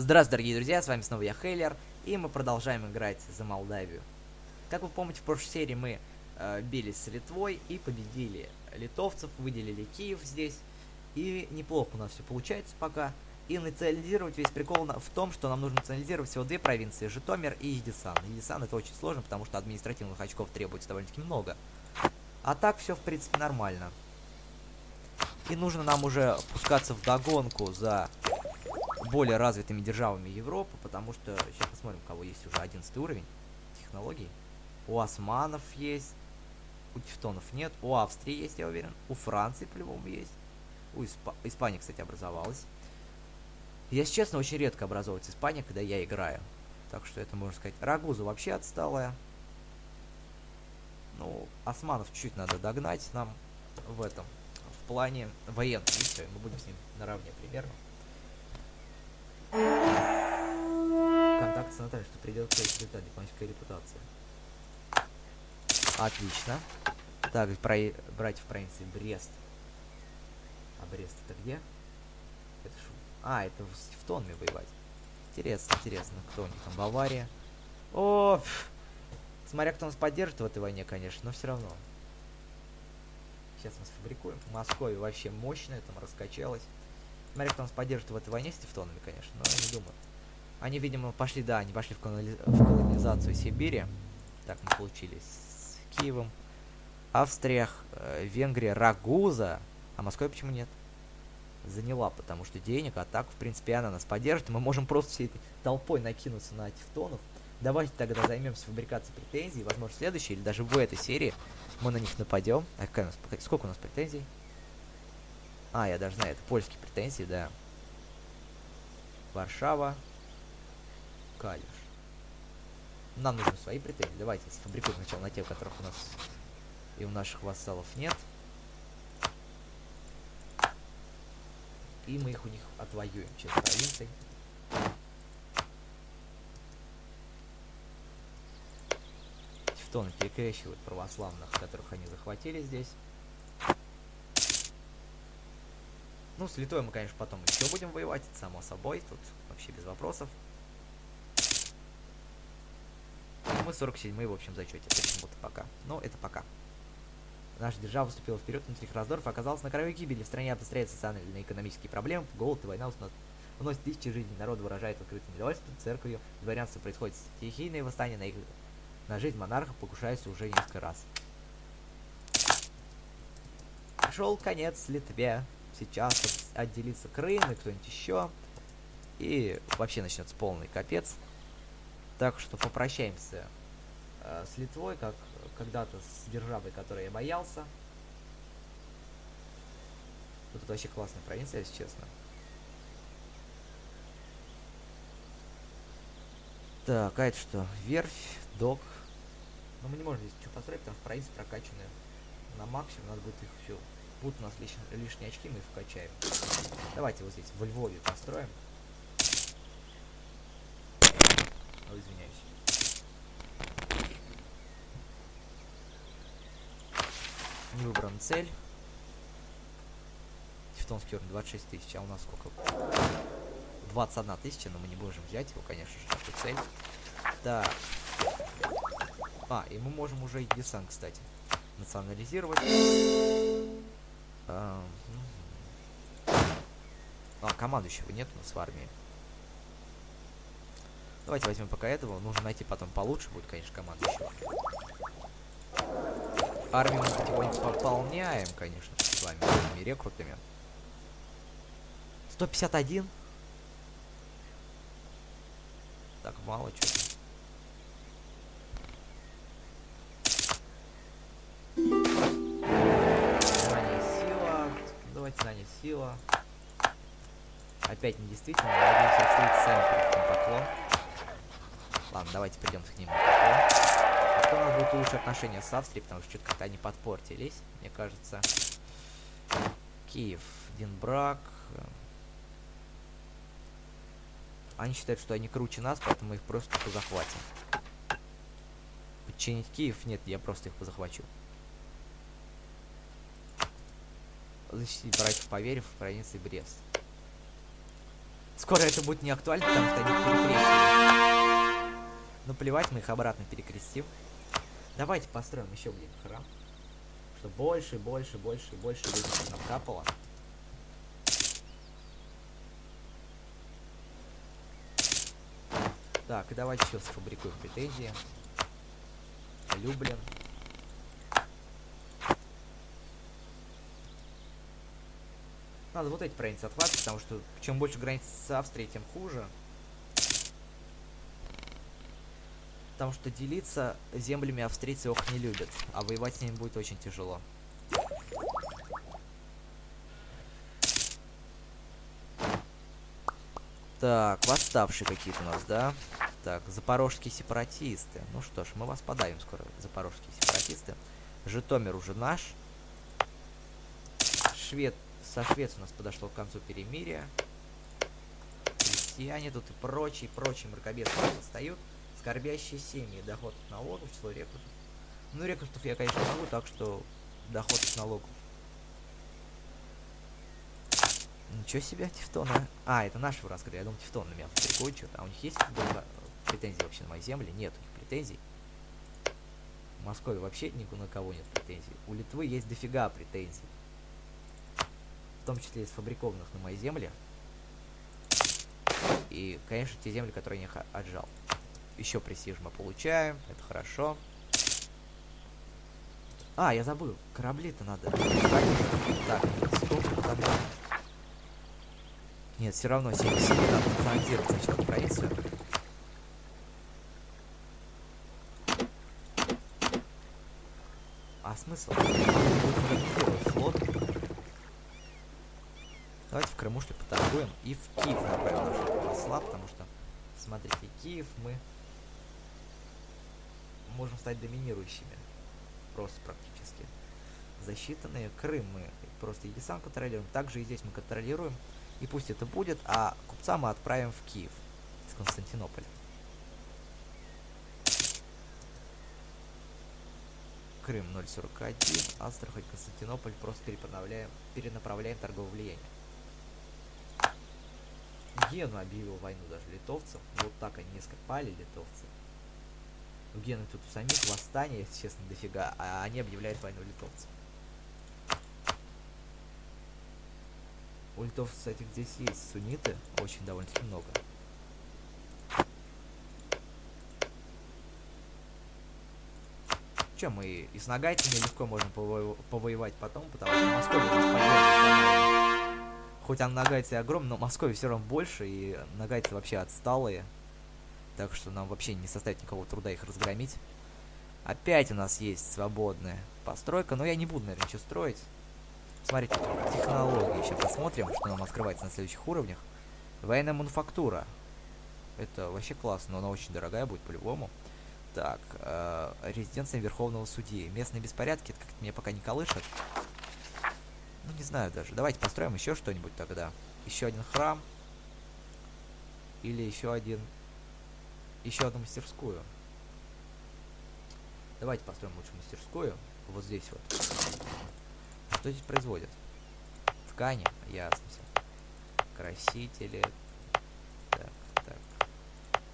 Здравствуйте, дорогие друзья, с вами снова я, Хейлер, и мы продолжаем играть за Молдавию. Как вы помните, в прошлой серии мы э, бились с Литвой и победили литовцев, выделили Киев здесь, и неплохо у нас все получается пока. И национализировать весь прикол в том, что нам нужно национализировать всего две провинции, Житомир и Едисан. Едисан это очень сложно, потому что административных очков требуется довольно-таки много. А так все, в принципе, нормально. И нужно нам уже пускаться в догонку за более развитыми державами Европы, потому что сейчас посмотрим, у кого есть уже 11 уровень технологий. У османов есть, у тевтонов нет, у Австрии есть, я уверен, у Франции по-любому есть, у Исп... Испании, кстати, образовалась. Если честно, очень редко образовывается Испания, когда я играю. Так что это можно сказать. Рагуза вообще отсталая. Ну, османов чуть-чуть надо догнать нам в этом. В плане военных. Мы будем с ним наравне примерно. Контакт с Натальей, что придется результат дипломатической репутации. Отлично. Так, про... братьев провинции Брест. А Брест это где? Это шу... А, это с Тевтонами воевать. Интересно, интересно, кто у них там? Бавария. О, пф. смотря кто нас поддержит в этой войне, конечно, но все равно. Сейчас мы сфабрикуем. Москва вообще мощная, там раскачалась. Смотри, кто нас поддержит в этой войне с тевтонами, конечно, но я не думаю. Они, видимо, пошли, да, они пошли в, колони... в колонизацию Сибири. Так мы получились с Киевом. Австрия, э, Венгрия, Рагуза. А Москва почему нет? Заняла, потому что денег, а так, в принципе, она нас поддержит. Мы можем просто всей этой толпой накинуться на тевтонов. Давайте тогда займемся фабрикацией претензий. Возможно, в следующей или даже в этой серии мы на них нападем. А какая у нас, сколько у нас претензий? А, я даже знаю, это польские претензии, да. Варшава. Калиш. Нам нужны свои претензии. Давайте сфабрикуем сначала на тех, которых у нас и у наших вассалов нет. И мы их у них отвоюем через провинции. Тевтоны перекрещивают православных, которых они захватили здесь. Ну, с Литвой мы, конечно, потом еще будем воевать, само собой, тут вообще без вопросов. Мы 47-й в общем зачете, почему-то пока. Но это пока. Наша держава выступила вперед внутри раздоров и оказалась на краю гибели. В стране обостряются социальные и экономические проблемы, голод и война уносит тысячи жизней. Народ выражает открытое недовольство церковью, дворянство происходит стихийные восстания на их на жизнь монарха покушаются уже несколько раз. Пришел конец Литве сейчас отделится Крым и кто-нибудь еще. И вообще начнется полный капец. Так что попрощаемся э, с Литвой, как когда-то с державой, которой я боялся. Тут вообще классная провинция, если честно. Так, а это что? Верфь, док. Но мы не можем здесь ничего построить, потому что провинция прокачанная на максимум. Надо будет их все Будут у нас лиш... лишние очки, мы их вкачаем. Давайте вот здесь во Львове построим. О, извиняюсь. Не выбран цель. Тевтонский уровень 26 тысяч, а у нас сколько? 21 тысяча, но мы не можем взять его, конечно же, нашу цель. Так. А, и мы можем уже и десант, кстати, национализировать. А, а, командующего нет у нас в армии. Давайте возьмем пока этого. Нужно найти потом получше будет, конечно, командующего. Армию мы потихоньку пополняем, конечно, с вами, этими рекрутами. 151? Так, мало что-то. Опять недействительно, надеюсь, встретить сами перед поклон. Ладно, давайте придем к ним на поклон. А что у нас будет лучшие отношения с Австрией, потому что что-то как-то они подпортились, мне кажется. Киев, Динбрак. Они считают, что они круче нас, поэтому мы их просто захватим. Подчинить Киев? Нет, я просто их позахвачу. защитить братьев поверив в провинции Брест. Скоро это будет не актуально, потому что они перекрещивают. Ну плевать, мы их обратно перекрестим. Давайте построим еще, блин, храм. Чтобы больше, больше, больше, больше людей нам капало. Так, давайте еще сфабрикуем претензии. Люблин. Надо вот эти границы откладывать, потому что чем больше границ с Австрией, тем хуже. Потому что делиться землями австрийцы ох не любят, а воевать с ними будет очень тяжело. Так, восставшие какие-то у нас, да? Так, запорожские сепаратисты. Ну что ж, мы вас подавим скоро, запорожские сепаратисты. Житомир уже наш. Швед... Со Швецией у нас подошло к концу перемирия. Крестьяне тут и прочие, прочие мракобесы восстают. Скорбящие семьи, доход от налогов, число рекрутов. Ну, рекрутов я, конечно, могу, так что доход от налогов. Ничего себе, Тевтоны. А, это наши врага, я думал, Тевтон на меня что-то. А у них есть претензий вообще на мои земли? Нет, у них претензий. В Москве вообще ни на кого нет претензий. У Литвы есть дофига претензий. Том числе и сфабрикованных на мои земли. И, конечно, те земли, которые я их отжал. Еще престиж мы получаем, это хорошо. А, я забыл, корабли-то надо. Так, сколько там? Нет, все равно 77 надо национализировать сначала провинцию. А смысл? флот. Давайте в Крыму что поторгуем и в Киев направим нашего посла, потому что, смотрите, Киев мы можем стать доминирующими. Просто практически. Засчитанные. Крым мы просто и сам контролируем. Также и здесь мы контролируем. И пусть это будет, а купца мы отправим в Киев из Константинополя. Крым 041, Астрахань, Константинополь, просто перенаправляем, перенаправляем торговое влияние. Гену объявил войну даже литовцам. Вот так они не скопали литовцы. У Гены тут у самих восстание, если честно, дофига, а они объявляют войну литовцам. У литовцев, кстати, здесь есть сунниты, очень довольно-таки много. Чем мы и с нагайцами легко можем пово повоевать потом, потому что Москва здесь Хоть она нагайцы огромная, но Москве все равно больше, и нагайцы вообще отсталые. Так что нам вообще не составит никакого труда их разгромить. Опять у нас есть свободная постройка, но я не буду, наверное, ничего строить. Смотрите, технологии еще посмотрим, что нам открывается на следующих уровнях. Военная мануфактура. Это вообще классно, но она очень дорогая будет по-любому. Так, э, резиденция Верховного Судьи. Местные беспорядки, это как-то меня пока не колышет. Ну, не знаю даже. Давайте построим еще что-нибудь тогда. Еще один храм. Или еще один... Еще одну мастерскую. Давайте построим лучше мастерскую. Вот здесь вот. Что здесь производят? Ткани, ясно все. Красители. Так, так.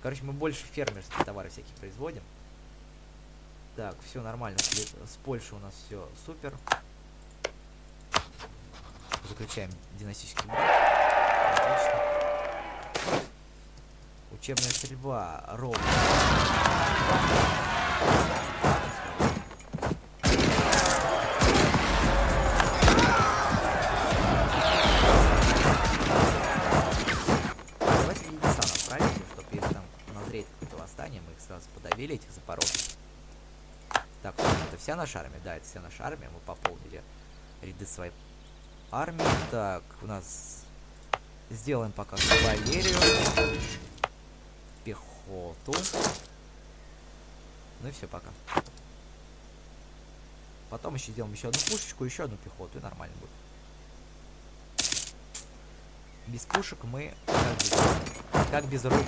Короче, мы больше фермерские товары всякие производим. Так, все нормально. С Польшей у нас все супер. Заключаем династический брак. Отлично. Учебная стрельба. Ровно. подавили этих запорожцев. Так, это вся наша армия? Да, это вся наша армия. Мы пополнили ряды своей армии. Так, у нас... Сделаем пока кавалерию. Пехоту. Ну и все, пока. Потом еще сделаем еще одну пушечку, еще одну пехоту, и нормально будет. Без пушек мы как без, как без рук.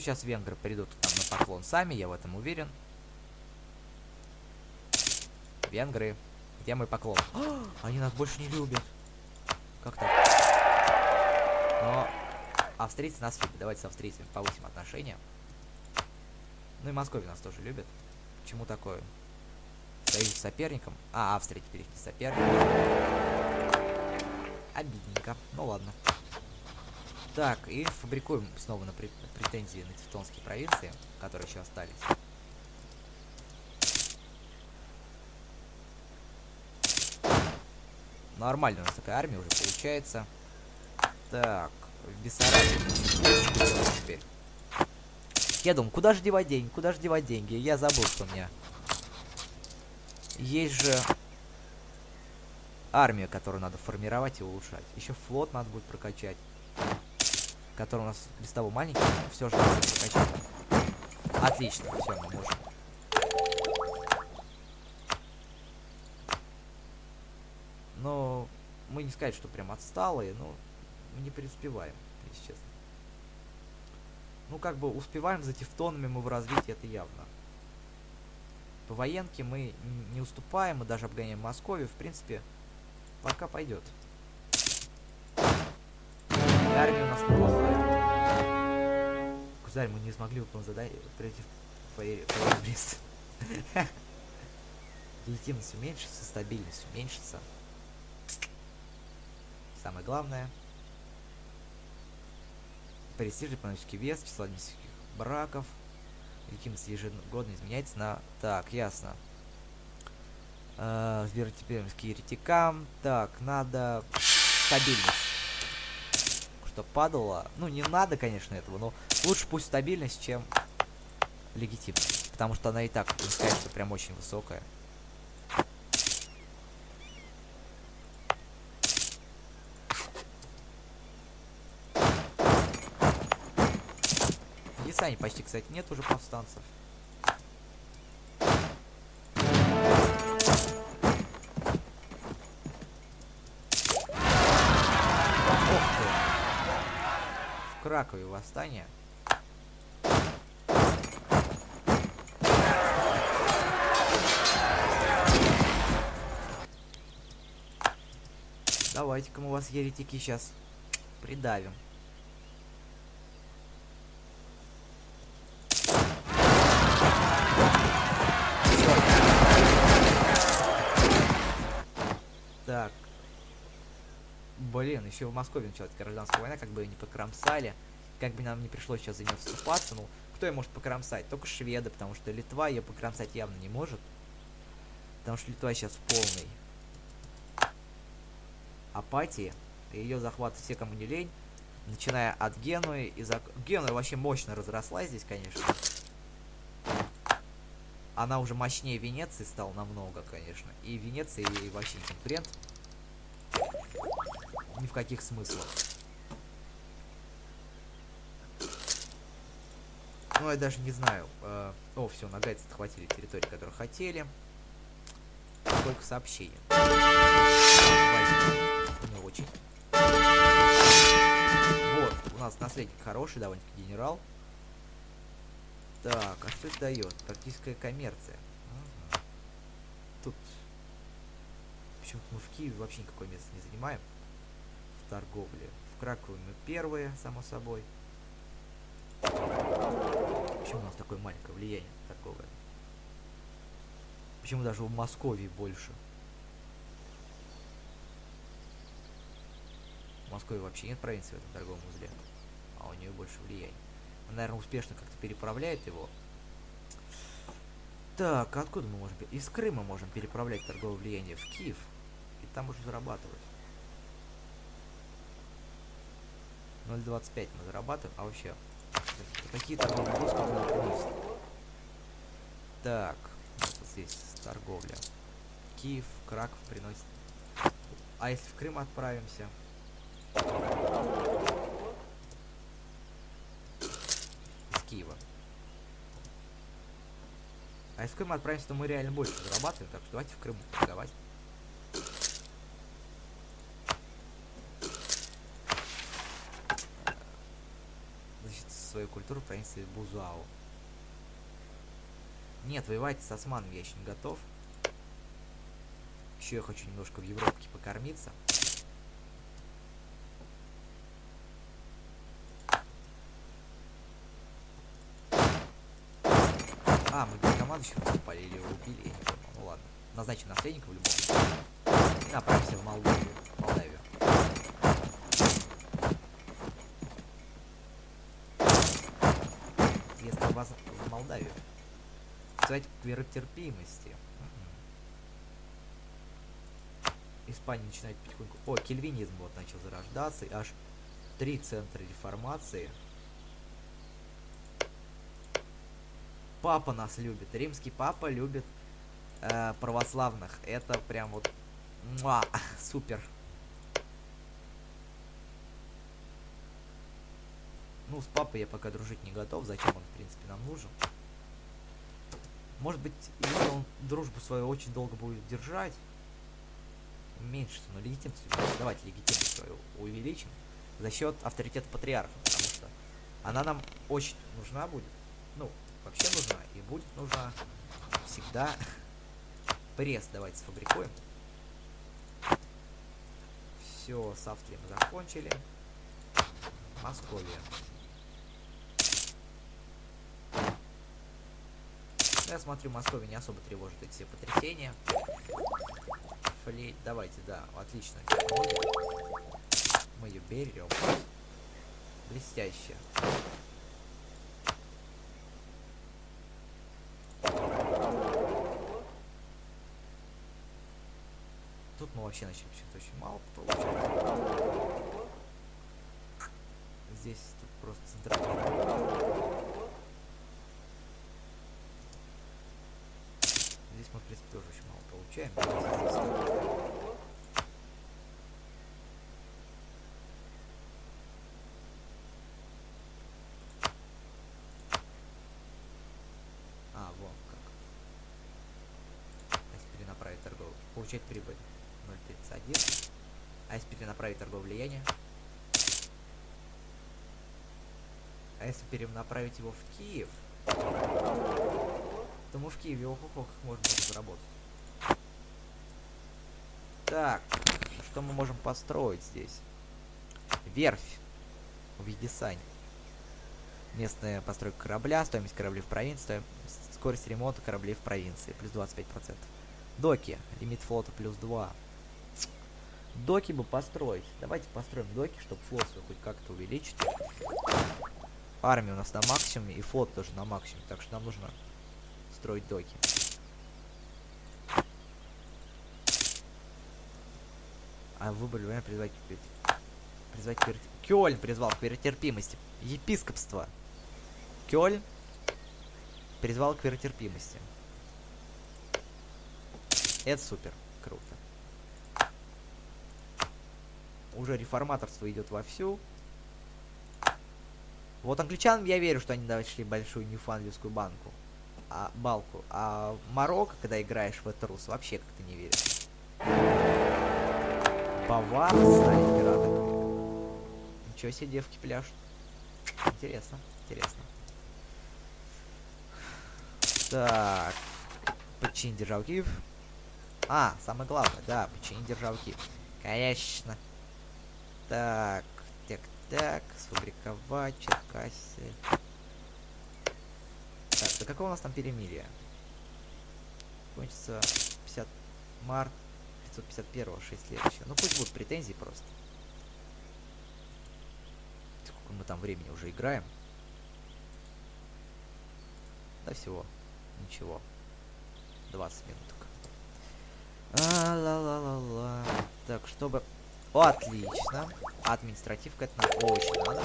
Ну, сейчас венгры придут там на поклон сами, я в этом уверен. Венгры, где мой поклон? О, они нас больше не любят. Как так? Но австрийцы нас любят. Давайте с австрийцами повысим отношения. Ну и Московия нас тоже любит. Почему такое? Союз соперником. А, Австрия теперь не соперник. Обидненько. Ну ладно. Так, и фабрикуем снова на претензии на Тевтонские провинции, которые еще остались. Нормально у нас такая армия уже получается. Так, в Бессарабии теперь. Я думаю, куда же девать деньги? Куда же девать деньги? Я забыл, что у меня есть же армия, которую надо формировать и улучшать. Еще флот надо будет прокачать. Который у нас без того маленький, все же. Отлично, все, мы можем. Но мы не сказать, что прям отсталые, но мы не преуспеваем, если честно. Ну, как бы успеваем за тефтонами мы в развитии, это явно. По военке мы не уступаем, мы даже обгоняем Московию. В принципе, пока пойдет. И армия у нас неплохая. Кузарь, мы не смогли выполнить задание против Брест. Легитимность уменьшится, стабильность уменьшится. Самое главное. Престиж, дипломатический вес, число административных браков – Легитимность ежегодно изменяется на... Так, ясно. Э, Сберотипемский еретикам. Так, надо стабильность. Что падало. Ну, не надо, конечно, этого, но лучше пусть стабильность, чем легитимность. Потому что она и так, не прям очень высокая. Сани почти, кстати, нет уже повстанцев. В Кракове восстание. Давайте-ка мы вас, еретики, сейчас придавим. Блин, еще в Москве началась гражданская война, как бы не покромсали. Как бы нам не пришлось сейчас за нее вступаться. Ну, кто ее может покромсать? Только шведы, потому что Литва ее покромсать явно не может. Потому что Литва сейчас в полной апатии. Ее захват все, кому не лень. Начиная от Генуи. И за... Генуя вообще мощно разросла здесь, конечно. Она уже мощнее Венеции стала намного, конечно. И Венеция и вообще не конкурент ни в каких смыслах. Ну, я даже не знаю. Э, о, все, нагайцы отхватили территорию, которую хотели. Сколько сообщений. Не очень. Вот, у нас наследник хороший, довольно-таки генерал. Так, а что это дает? Практическая коммерция. Ага. Тут... Почему-то мы в Киеве вообще никакое место не занимаем торговли. В Кракове мы первые, само собой. Почему у нас такое маленькое влияние торговое? Почему даже в Москве больше? Москве вообще нет провинции в этом торговом узле. А у нее больше влияния. Она, наверное, успешно как-то переправляет его. Так, откуда мы можем... Из Крыма можем переправлять торговое влияние в Киев. И там уже зарабатывать. 0.25 мы зарабатываем. А вообще, какие торговые нам приносит? Так, вот здесь торговля. Киев, Краков приносит. А если в Крым отправимся? Из Киева. А если в Крым отправимся, то мы реально больше зарабатываем. Так что давайте в Крыму торговать. свою штурм провинции Бузау. Нет, воевать с османами я еще не готов. Еще я хочу немножко в Европке покормиться. А, мы командующего наступали или убили, я не понял. Ну ладно. Назначим наследника в любом случае. Направимся в Молдавию. Молдавию. Если вас в Молдавию. Кстати, веротерпимости. Испания начинает потихоньку... О, кельвинизм вот начал зарождаться. И аж три центра реформации. Папа нас любит. Римский папа любит э, православных. Это прям вот... Муа, супер. Ну, с папой я пока дружить не готов. Зачем он, в принципе, нам нужен? Может быть, если он дружбу свою очень долго будет держать, уменьшится, но легитимность давайте легитимность свою увеличим за счет авторитета патриарха, потому что она нам очень нужна будет. Ну, вообще нужна и будет нужна всегда. Пресс давайте сфабрикуем. Все, с Австрией мы закончили. Московия. Я смотрю, Московия не особо тревожит эти потрясения. Флейт, давайте, да, отлично. Мы ее берем. Блестяще. Тут мы вообще начали почему-то очень мало получать. Здесь тут просто центральный. Здесь мы, в принципе, тоже очень мало получаем. А, вон как. А если перенаправить торговлю? Получать прибыль 0.31. А если перенаправить торговое влияние? А если перенаправить его в Киев? то мы в Киеве ох, ох, ох можно заработать. Так, что мы можем построить здесь? Верфь в виде сань. Местная постройка корабля, стоимость кораблей в провинции, скорость ремонта кораблей в провинции, плюс 25%. Доки, лимит флота плюс 2. Доки бы построить. Давайте построим доки, чтобы флот свой хоть как-то увеличить. Армия у нас на максимуме, и флот тоже на максимуме, так что нам нужно строить доки. А выбрали время призвать призвать пер... Кёльн призвал к веротерпимости. Епископство. Кёльн призвал к веротерпимости. Это супер. Круто. Уже реформаторство идет вовсю. Вот англичанам я верю, что они нашли большую Ньюфандлендскую банку а, балку. А Марокко, когда играешь в этот рус, вообще как-то не веришь. Бавар снайпера такой. Ничего себе девки пляшут. Интересно, интересно. Так. Подчинить державки. А, самое главное, да, подчинить державки. Конечно. Так, так, так, сфабриковать, черкассы. Так, до какого у нас там перемирия? Кончится 50 март 551 6 лет еще. Ну пусть будут претензии просто. Сколько мы там времени уже играем? Да всего. Ничего. 20 минуток. А, ла ла ла ла. Так, чтобы... Отлично. Административка это нам очень надо.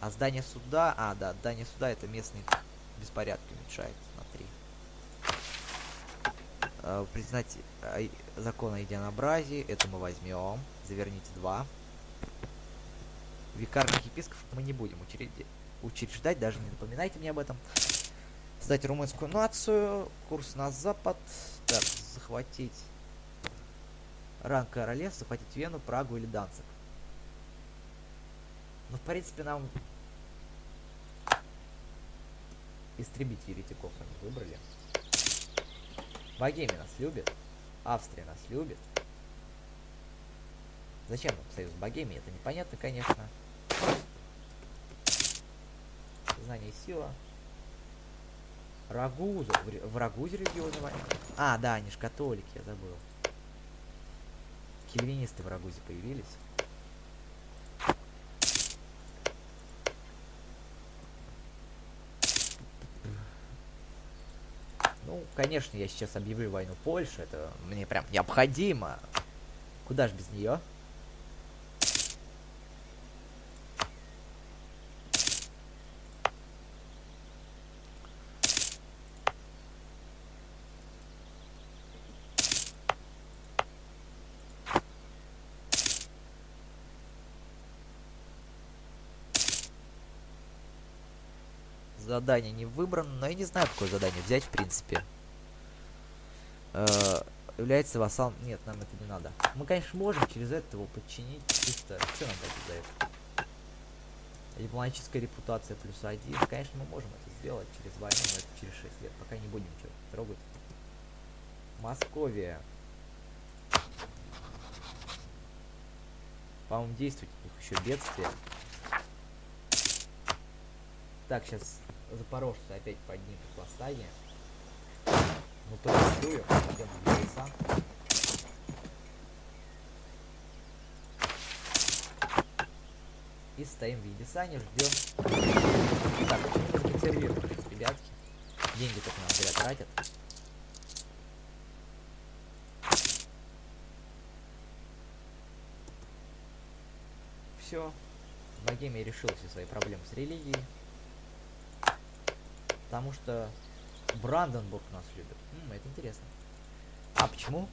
А здание суда... А, да, здание суда это местные беспорядки уменьшает на 3. А, признать а, закон о единообразии. Это мы возьмем. Заверните 2. Викарных епископов мы не будем учреждать, даже не напоминайте мне об этом. Сдать румынскую нацию. Курс на запад. Так, захватить ранг королевств, захватить Вену, Прагу или Данцик. Ну, в принципе, нам истребить еретиков они выбрали. Богемия нас любит. Австрия нас любит. Зачем нам союз с Богемией? Это непонятно, конечно. Знание и сила. Рагуза. В, Рагузе религиозная. А, да, они же католики, я забыл. Кельвинисты в Рагузе появились. Ну, конечно, я сейчас объявлю войну Польше, это мне прям необходимо. Куда же без нее? Задание не выбрано, но я не знаю, какое задание взять, в принципе. Э -э является вассал... Нет, нам это не надо. Мы, конечно, можем через это его подчинить, чисто... Что нам дать за это? Дипломатическая репутация плюс один. Конечно, мы можем это сделать через войну, но это через 6 лет. Пока не будем ничего трогать. Московия. По-моему, действует у них еще бедствие. Так, сейчас запорожцы опять поднимут восстание. Ну то чую, идем на леса. И стоим в Едисане, ждем. Так, почему нужно консервировать, ребятки? Деньги только нам зря тратят. Все. Богемия решила все свои проблемы с религией. Потому что Бранденбург нас любит. М, это интересно. А почему?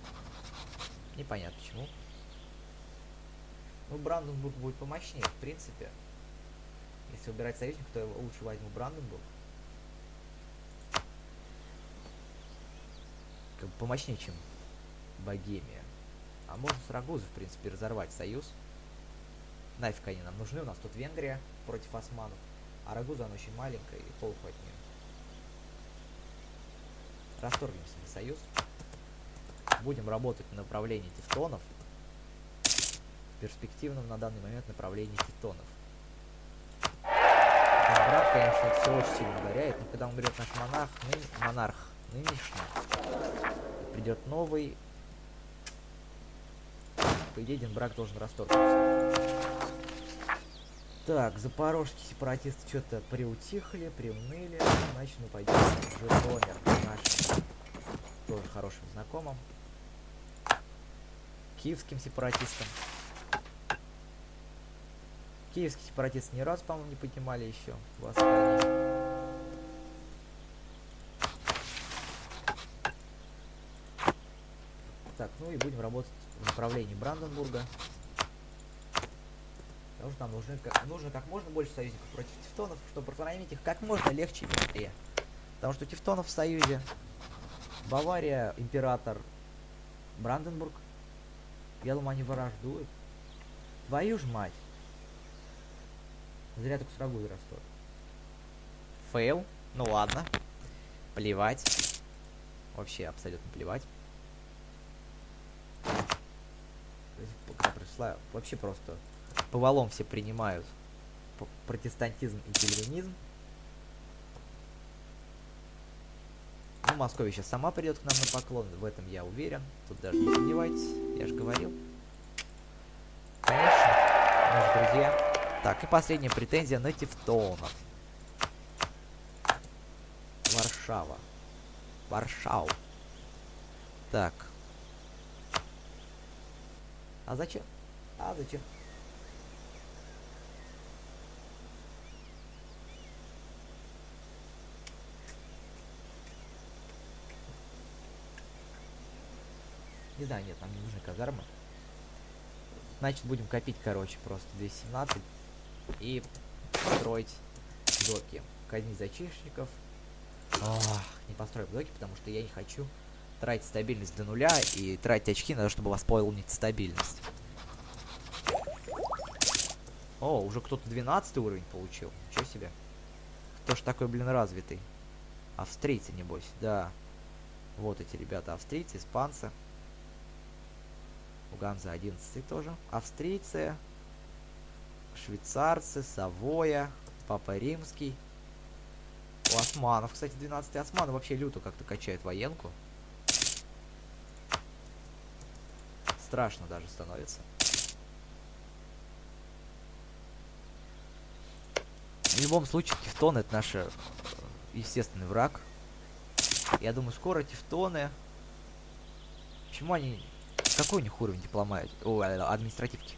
Непонятно почему. Ну, Бранденбург будет помощнее, в принципе. Если выбирать союзник, то лучше возьму Бранденбург. Как бы помощнее, чем Богемия. А можно с Рагузой, в принципе, разорвать союз. Нафиг они нам нужны. У нас тут Венгрия против османов. А Рагуза, она очень маленькая и толку от нее. Расторгнемся на союз. Будем работать на направлении тевтонов. Перспективном на данный момент направлении тевтонов. Брат, конечно, это все очень сильно ударяет, но когда умрет наш монарх, ны... монарх нынешний, придет новый, по идее, брак должен расторгнуться. Так, запорожские сепаратисты что-то приутихли, приуныли. Значит, мы пойдем в Житомир, нашим тоже хорошим знакомым. Киевским сепаратистам. Киевские сепаратисты ни разу, по-моему, не поднимали еще. Так, ну и будем работать в направлении Бранденбурга. Потому что нам нужны, как, нужно как можно больше союзников против тевтонов, чтобы прохромить их как можно легче и быстрее. Потому что тевтонов в союзе. Бавария, император, Бранденбург. Я думаю, они враждуют. Твою ж мать. Зря только с рагу растут. Фейл. Ну ладно. Плевать. Вообще абсолютно плевать. Когда пришла, вообще просто по валом все принимают протестантизм и кельвинизм. Московия сейчас сама придет к нам на поклон, в этом я уверен. Тут даже не сомневайтесь, я же говорил. Конечно, же друзья. Так, и последняя претензия на Тевтонов. Варшава. Варшау. Так. А зачем? А зачем? Не знаю, нет, нам не нужны казармы. Значит, будем копить, короче, просто 217 и строить доки. Казнить зачишников. Ох, не построим доки, потому что я не хочу тратить стабильность до нуля и тратить очки на то, чтобы восполнить стабильность. О, уже кто-то 12 уровень получил. Ничего себе. Кто ж такой, блин, развитый? Австрийцы, небось, да. Вот эти ребята, австрийцы, испанцы. У Ганза 11 тоже. Австрийцы, швейцарцы, Савоя, Папа Римский. У османов, кстати, 12 османы вообще люто как-то качают военку. Страшно даже становится. В любом случае, Тевтон это наш э, естественный враг. Я думаю, скоро Тевтоны... Почему они... Какой у них уровень дипломатии? О, административки.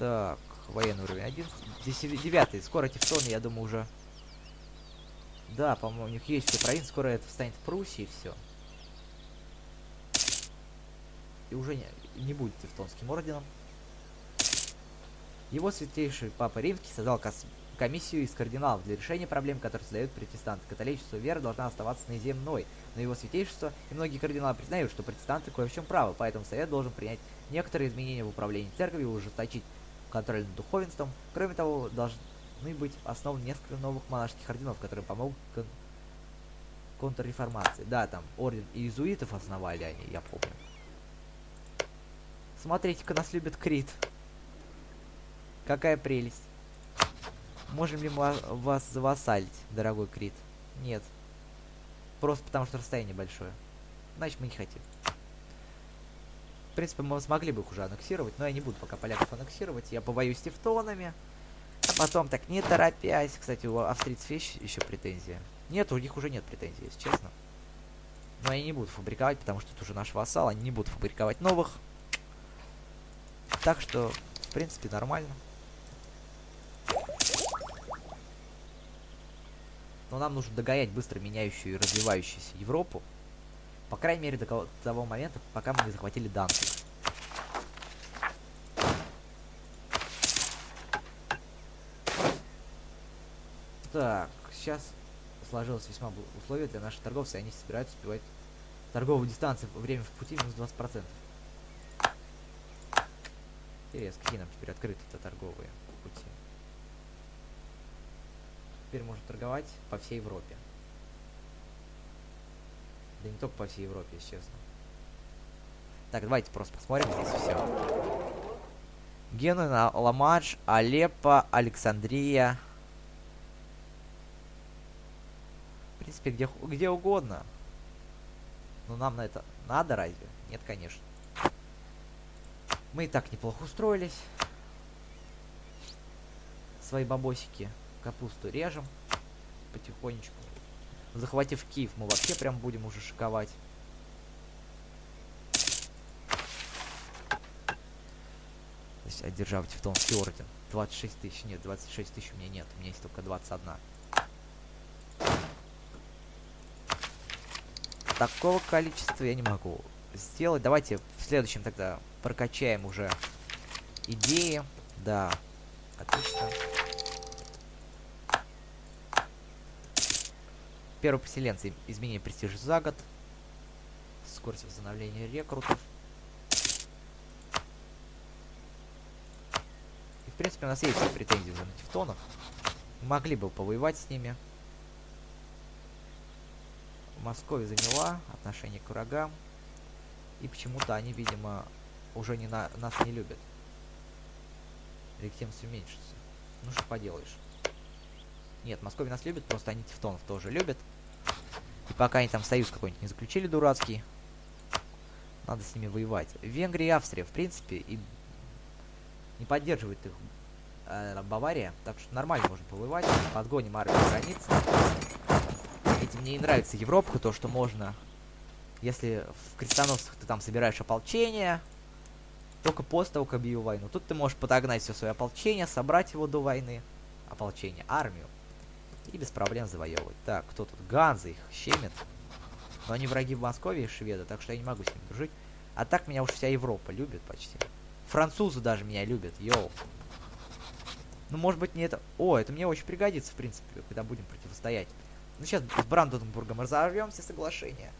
Так, военный уровень 11. Здесь 9. Скоро Тевтоны, я думаю, уже... Да, по-моему, у них есть все провинции. Скоро это станет Пруссией, все. И уже не, не будет Тевтонским орденом. Его святейший Папа Римский создал комиссию из кардиналов для решения проблем, которые создают протестанты. Католичество веры должна оставаться наземной, но его святейшество и многие кардиналы признают, что протестанты кое в чем правы, поэтому Совет должен принять некоторые изменения в управлении церковью и ужесточить контроль над духовенством. Кроме того, должны быть основаны несколько новых монашеских орденов, которые помогут кон контрреформации. Да, там орден иезуитов основали они, я помню. Смотрите-ка, нас любит Крит. Какая прелесть. Можем ли мы вас завассалить, дорогой Крит? Нет. Просто потому, что расстояние большое. Значит, мы не хотим. В принципе, мы смогли бы их уже аннексировать, но я не буду пока поляков аннексировать. Я побоюсь тевтонами. А потом так, не торопясь. Кстати, у австрийцев есть еще претензия. Нет, у них уже нет претензий, если честно. Но они не будут фабриковать, потому что это уже наш вассал. Они не будут фабриковать новых. Так что, в принципе, нормально. Но нам нужно догонять быстро меняющую и развивающуюся Европу. По крайней мере, до того момента, пока мы не захватили Данцик. Так, сейчас сложилось весьма условие для наших торговцев, и они собираются успевать торговую дистанцию, время в пути минус 20%. Интересно, какие нам теперь открыты-то торговые пути. Теперь можно торговать по всей Европе. Да не только по всей Европе, если честно. Так, давайте просто посмотрим здесь все. Генуя, Ламадж, Алеппо, Александрия. В принципе, где, где угодно. Но нам на это надо разве? Нет, конечно. Мы и так неплохо устроились. Свои бабосики. Капусту режем. Потихонечку. Захватив Киев, мы вообще прям будем уже шиковать. То есть, одержав Тевтонский орден. 26 тысяч. Нет, 26 тысяч у меня нет. У меня есть только 21. Такого количества я не могу сделать. Давайте в следующем тогда прокачаем уже идеи. Да, отлично. Первый поселенцы. Изменение престижа за год. Скорость восстановления рекрутов. И, в принципе, у нас есть претензии уже на тевтонов. Могли бы повоевать с ними. Москва заняла отношение к врагам. И почему-то они, видимо, уже не на, нас не любят. Ректемс уменьшится. Ну что поделаешь. Нет, Москве нас любит, просто они Тевтонов тоже любят. Пока они там союз какой-нибудь не заключили дурацкий, надо с ними воевать. Венгрия и Австрия, в принципе, и не поддерживает их э, Бавария, так что нормально можно повоевать. Подгоним армию границы. Этим мне и нравится Европа, то, что можно, если в крестоносцах ты там собираешь ополчение, только после того, как объявил войну. Тут ты можешь подогнать все свое ополчение, собрать его до войны. Ополчение, армию. И без проблем завоевывать. Так, кто тут? Ганза их щемит. Но они враги в Москве и шведы, так что я не могу с ними дружить. А так меня уж вся Европа любит почти. Французы даже меня любят, йоу. Ну, может быть, не это... О, это мне очень пригодится, в принципе, когда будем противостоять. Ну, сейчас с Бранденбургом разорвемся соглашение.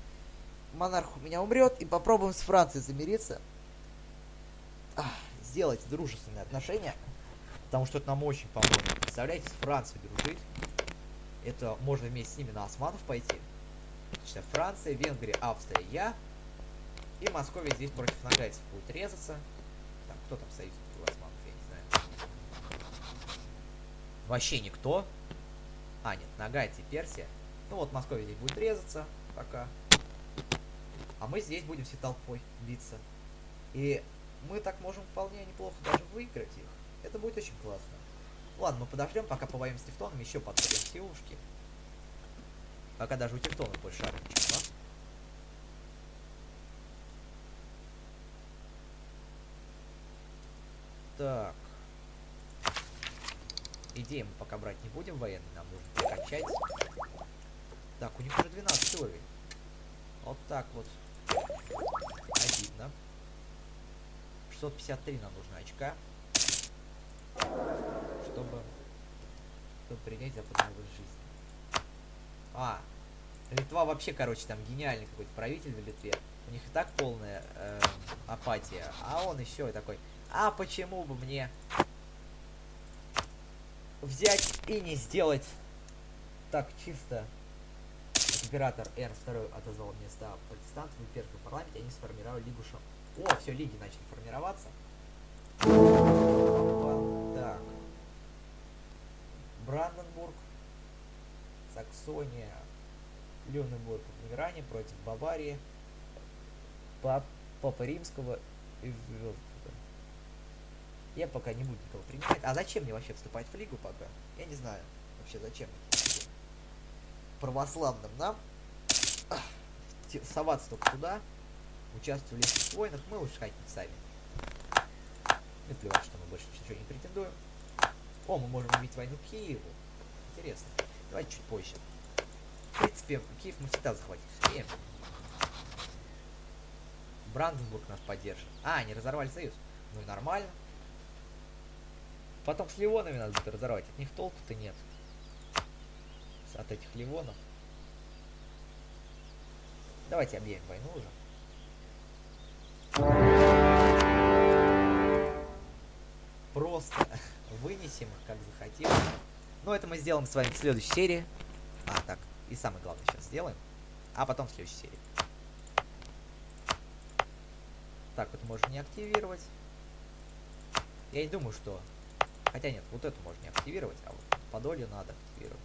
Монарх у меня умрет, и попробуем с Францией замириться. Ах, сделать дружественные отношения. Потому что это нам очень поможет. Представляете, с Францией дружить. Это можно вместе с ними на османов пойти. Значит, Франция, Венгрия, Австрия, я. И Московия здесь против нагайцев будет резаться. Так, кто там союзник у османов, я не знаю. Вообще никто. А, нет, нагайцы, Персия. Ну вот, Московия здесь будет резаться пока. А мы здесь будем все толпой биться. И мы так можем вполне неплохо даже выиграть их. Это будет очень классно. Ладно, мы подождем, пока повоим с Тевтоном, еще подходим силушки. Пока даже у Тевтона больше армии, чем нас. Так. Идеи мы пока брать не будем военный, нам нужно прокачать. Так, у них уже 12 уровень. Вот так вот. Обидно. 653 нам нужно очка. Чтобы, чтобы принять западную жизнь. А, Литва вообще, короче, там гениальный какой-то правитель в Литве. У них и так полная э, апатия. А он еще такой, а почему бы мне взять и не сделать так чисто император Р2 отозвал места протестантов в имперском парламенте, они сформировали Лигу Шам. О, все, лиги начали формироваться. Так. Бранденбург, Саксония, Люненбург в против Баварии, Пап Папа Римского и. Я пока не буду никого принимать. А зачем мне вообще вступать в лигу пока? Я не знаю. Вообще зачем православным нам соваться только туда, участвовали в войнах, мы уж как сами. Не плевать, что мы больше ничего не претендуем. О, мы можем убить войну Киеву. Интересно. Давайте чуть позже. В принципе, Киев мы всегда захватить успеем. Бранденбург нас поддержит. А, они разорвали союз. Ну нормально. Потом с Ливонами надо будет разорвать. От них толку-то нет от этих ливонов. Давайте объявим войну уже. Просто вынесем их, как захотим. Но это мы сделаем с вами в следующей серии. А, так, и самое главное сейчас сделаем. А потом в следующей серии. Так, вот можно не активировать. Я не думаю, что... Хотя нет, вот эту можно не активировать, а вот подолью надо активировать.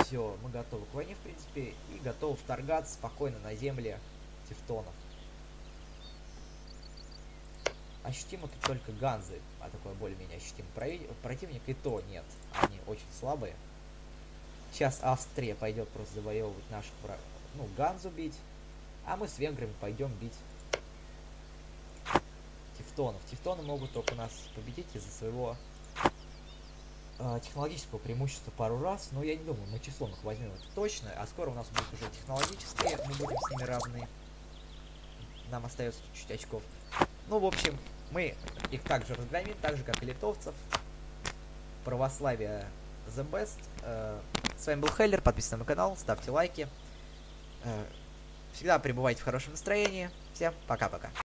Все, мы готовы к войне, в принципе, и готовы вторгаться спокойно на земле тевтонов. Ощутимо тут только ганзы, а такой более-менее ощутимый противник, и то нет, они очень слабые. Сейчас Австрия пойдет просто завоевывать наших врагов, ну, ганзу бить, а мы с венграми пойдем бить тевтонов. Тевтоны могут только нас победить из-за своего э, технологического преимущества пару раз, но я не думаю, мы числом их возьмем это точно, а скоро у нас будут уже технологические, мы будем с ними равны. Нам остается чуть-чуть очков. Ну, в общем, мы их также разгромим, так же, как и литовцев. Православие the best. Э, с вами был Хеллер, подписывайтесь на мой канал, ставьте лайки. Э, всегда пребывайте в хорошем настроении. Всем пока-пока.